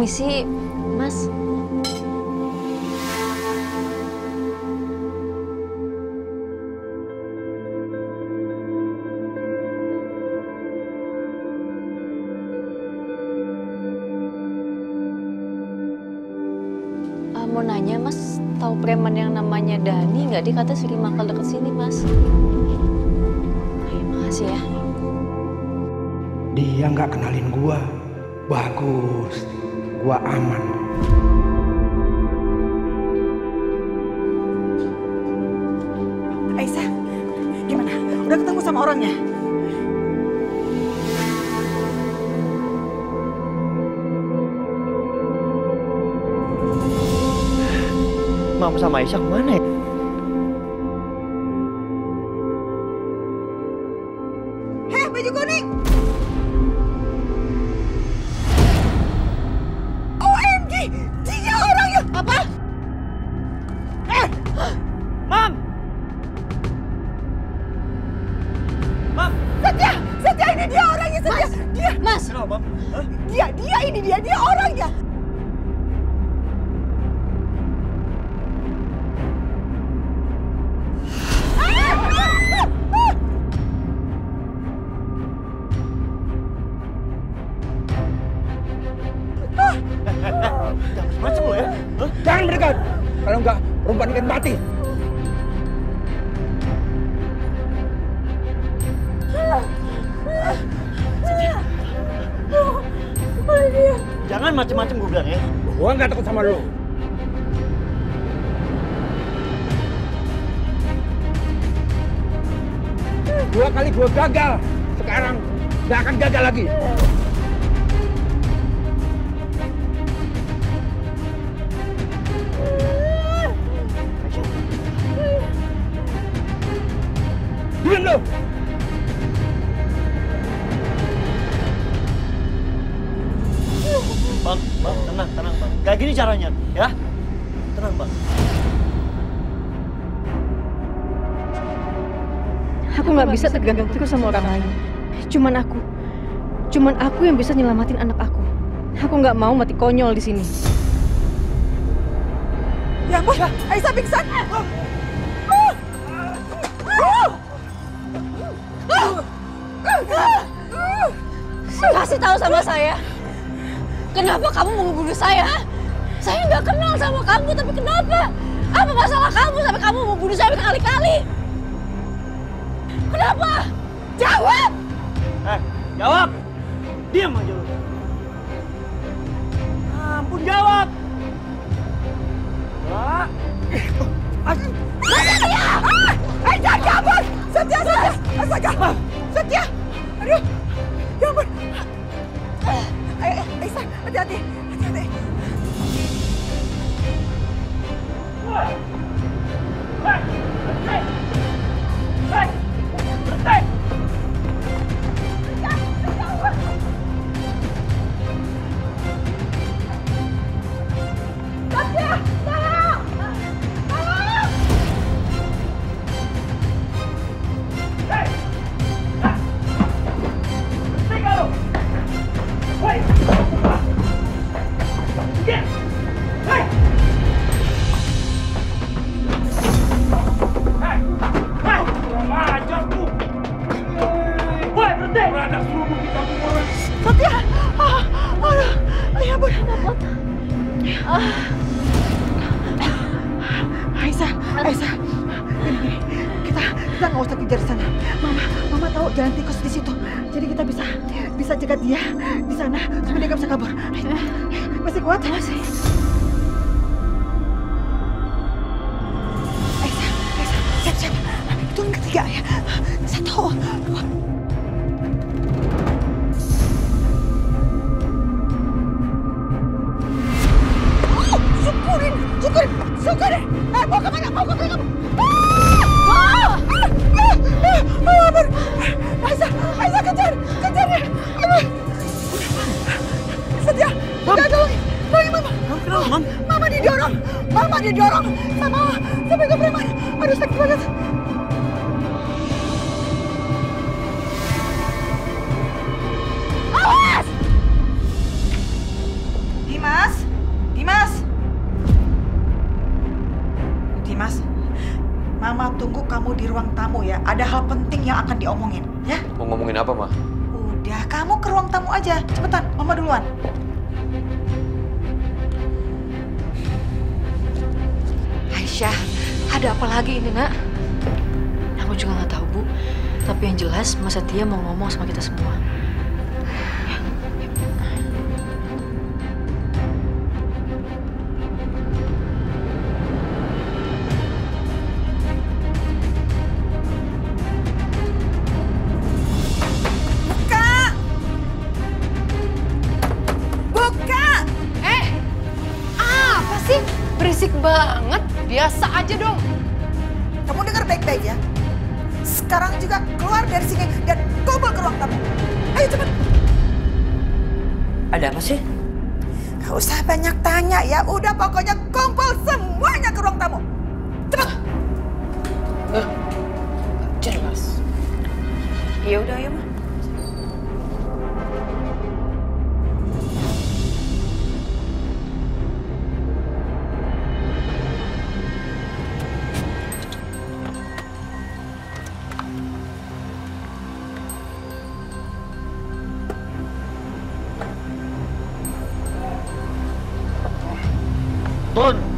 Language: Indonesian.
Permisi, Mas. Ah, mau nanya, Mas, tahu preman yang namanya Dani nggak? Dia kata sering makan deket sini, Mas. Ayo, makasih ya. Dia nggak kenalin gua. Bagus, gua aman. Aisyah, gimana? Udah ketemu sama orangnya? Mama sama Aisyah ke mana ya? Mam? Hah? Dia, dia ini dia, dia orangnya! Jangan macam lo ya? Hah? Jangan mendekat. Kalau nggak, perempuan ini akan mati. Jangan macem-macem gue bilang ya. Gua nggak takut sama lu. Dua kali gua gagal. Sekarang nggak akan gagal lagi. Diam lu. Bang, tenang, tenang, bang. Kayak gini caranya, ya? Tenang, bang. Aku nggak bisa tergantung terus sama orang lain. Cuman aku, cuman aku yang bisa nyelamatin anak aku. Aku nggak mau mati konyol di sini. Ya ampun, Aisyah pingsan! Kasih tahu sama saya. Kenapa kamu mau membunuh saya? Saya nggak kenal sama kamu, tapi kenapa? Apa masalah kamu sampai kamu mau bunuh saya berkali-kali? Kenapa? Jawab! Eh, jawab! Diam aja lu. Ampun, jawab! Ah. Aisyah, Aisyah. Gini, gini. Kita kita nggak usah kejar sana. Mama, Mama tahu jalan tikus di situ. Jadi kita bisa bisa jaga dia di sana supaya dia nggak bisa kabur. Ayo, Masih kuat? Masih. Aisyah, Aisyah, siap siap. Itu yang ketiga ya. Satu, dua. Syukurin, syukurin. Eh, mau ke mana? Mau ke kamu? Ah! Ah! Ah! Ah! ampun. Aisyah, Aisyah kejar, kejar dia. Aduh. Setia, udah tolong, tolongin mama. Mam, kenapa, Mam? Mama didorong, mama didorong sama sampai ke preman. Aduh sakit banget. Ada hal penting yang akan diomongin, ya? Mau ngomongin apa, Ma? Udah, kamu ke ruang tamu aja. Cepetan, Mama duluan. Aisyah, ada apa lagi ini nak? Aku juga nggak tahu bu. Tapi yang jelas Mas Setia mau ngomong sama kita semua. enak aja dong. Kamu dengar baik-baik ya. Sekarang juga keluar dari sini dan kumpul ke ruang tamu. Ayo cepat. Ada apa sih? Gak usah banyak tanya ya. Udah pokoknya kumpul semuanya ke ruang tamu. Cepat. Nah, jelas. Ya udah ya, Ma. Good.